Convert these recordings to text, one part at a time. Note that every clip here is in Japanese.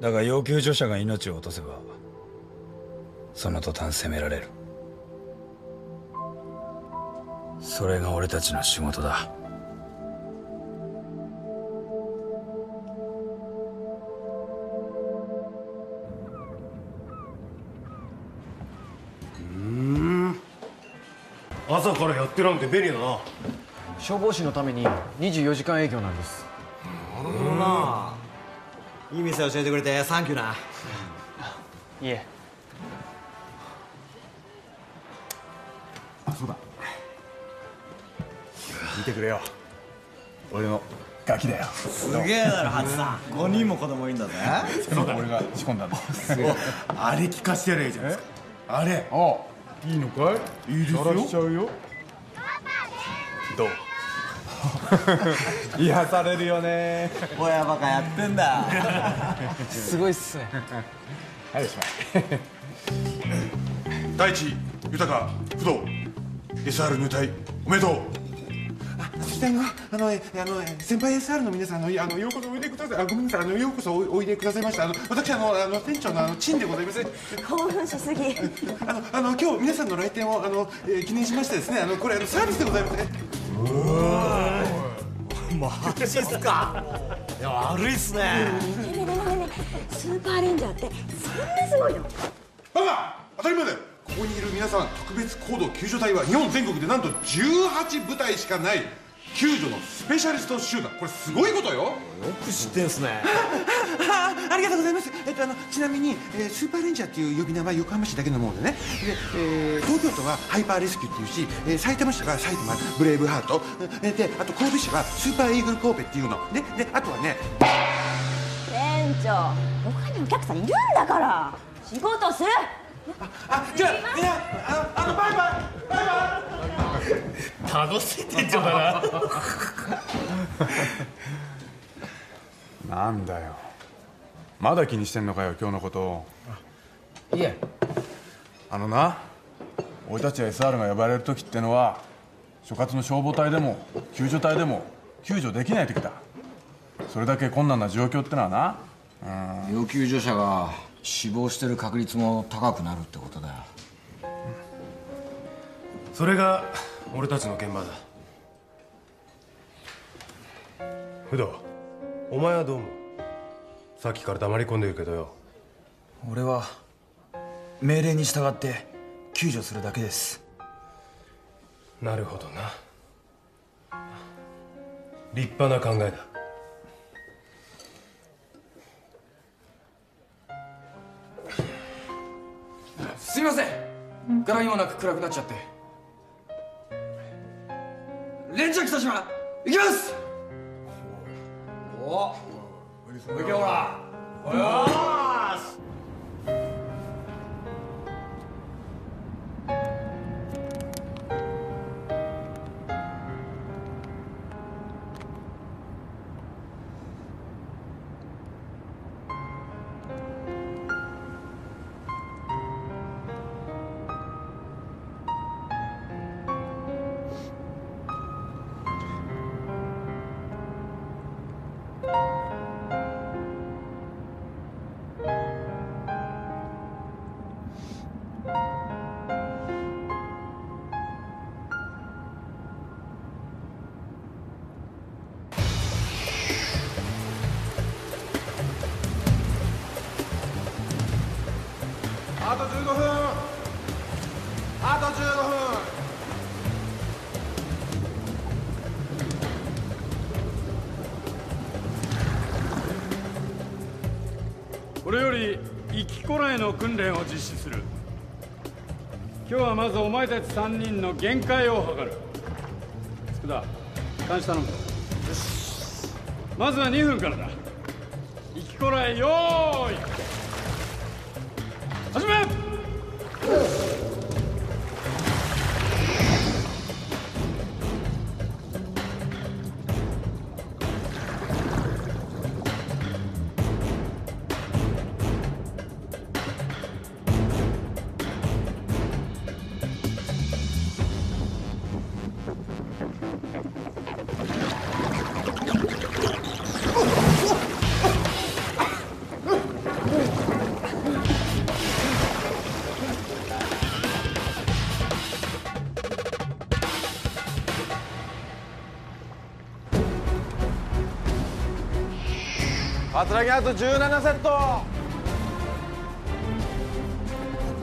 だが要救助者が命を落とせばその途端責められる。それが俺たちの仕事だ。朝からやってなんて便利だな。消防士のために24時間営業なんです。なるほどないい店教えてくれてサンキューな。いえ。あそうだ。見てくれよ。俺のガキだよ。すげえだろハツさん。5人も子供いんだぜ。そう俺が仕込んだんだ。あれ聞かしてやればいいじゃないですか。あれ。あ。いいのかい？いいですよ。さらしちゃうよ。どう？癒されるよね。親バカやってんだ。すごいっすね。はいおしまい大地豊不動。SR 入隊おめでとう。そしてあのあのえあのえ先輩 SR の皆さんあのいあのようこそおいでください。あごめんなさい。あのようこそおおいでくださいました。あの私あのあの店長のあのチンでございます。興奮しすぎ。あのあの今日皆さんの来店をあの、えー記念しましてですね。あのこれあのサービスでございますねマジっすか？いや悪いっすね。ねえねえねえねスーパーレンジャーってそんなすごいのバカ。当たり前だよ。ここにいる皆さん特別行動救助隊は日本全国でなんと18部隊しかない。救助のスペシャリスト集団。これすごいことよ。よく知ってんすねああありがとうございます、えっと、あのちなみに、えースーパーレンジャーっていう呼び名は横浜市だけのものでね。で、えー東京都はハイパーレスキューっていうし、えー埼玉市は埼玉ブレイブハート。えーであと神戸市はスーパーイーグル神戸っていうの。でであとはね店長他にお客さんいるんだから。仕事する。あじゃあみんなあのあのバイバイ。バイバイ。楽しい店長だな。なんだよまだ気にしてんのかよ今日のこと。いえ。あのな俺たち SR が呼ばれる時ってのは所轄の消防隊でも救助隊でも救助できない時だ。それだけ困難な状況ってのはな。要救助者が死亡してる確率も高くなるってことだよ。それが俺たちの現場だ。不動お前はどう思う？さっきから黙り込んでるけどよ。俺は命令に従って救助するだけです。なるほどな。立派な考えだ。すいません。柄にもなく暗くなっちゃって。連着したしま行きます。おおいけほらおいと15分。あと15分。これより生きこらえの訓練を実施する。今日はまずお前たち3人の限界を測る。佃監視頼むぞ。まずは2分からだ。生きこらえよーい始め桂木あと17セット。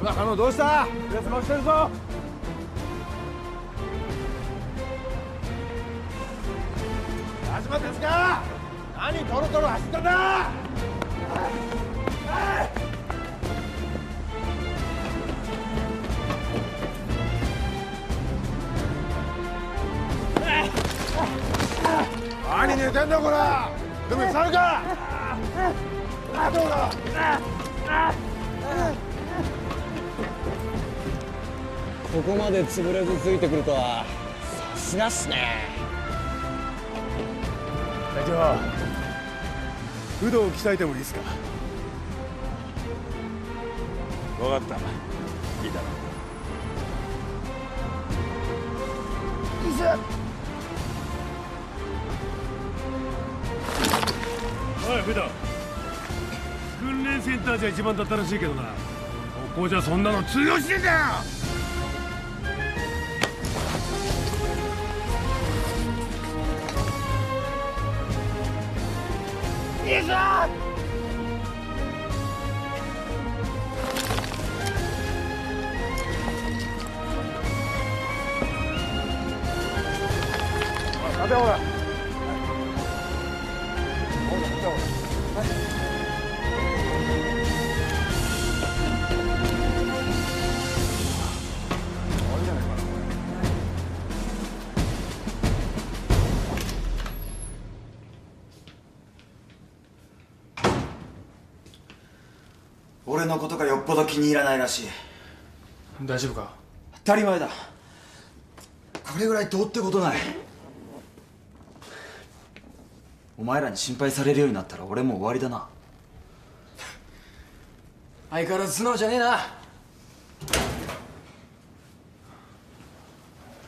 中野どうした？レース回してるぞ。始まったんすか？何トロトロ走ったんだ？何寝てんだこら？でも触るか？ここまで潰れずついてくるとはさすがっすね。隊長不動を鍛えてもいいですか？分かった。いいだろおい不動訓練センターじゃ一番だったらしいけどな。ここじゃそんなの通用してんだよ！待てほら俺のことがよっぽど気に入らないらしい。大丈夫か？当たり前だ。これぐらいどうってことない。お前らに心配されるようになったら俺もう終わりだな。相変わらず素直じゃねえな。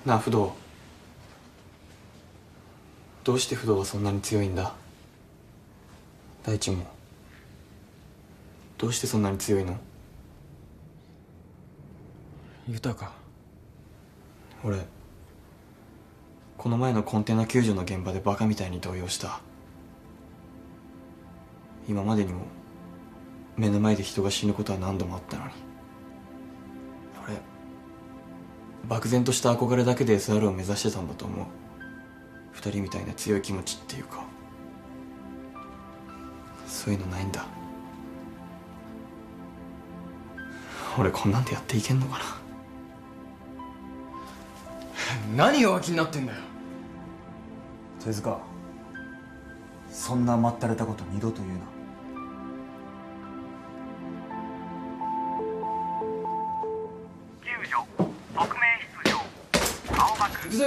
なあ不動。どうして不動はそんなに強いんだ？大地もどうしてそんなに強いの？豊俺この前のコンテナ救助の現場でバカみたいに動揺した。今までにも目の前で人が死ぬことは何度もあったのに。俺漠然とした憧れだけで SR を目指してたんだと思う。二人みたいな強い気持ちっていうか。そういうのないんだ俺こんなんでやっていけんのかな？何弱気になってんだよ。手塚そんな甘ったれたこと二度と言うな。救助匿名出